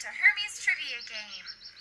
To Hermes Trivia Game.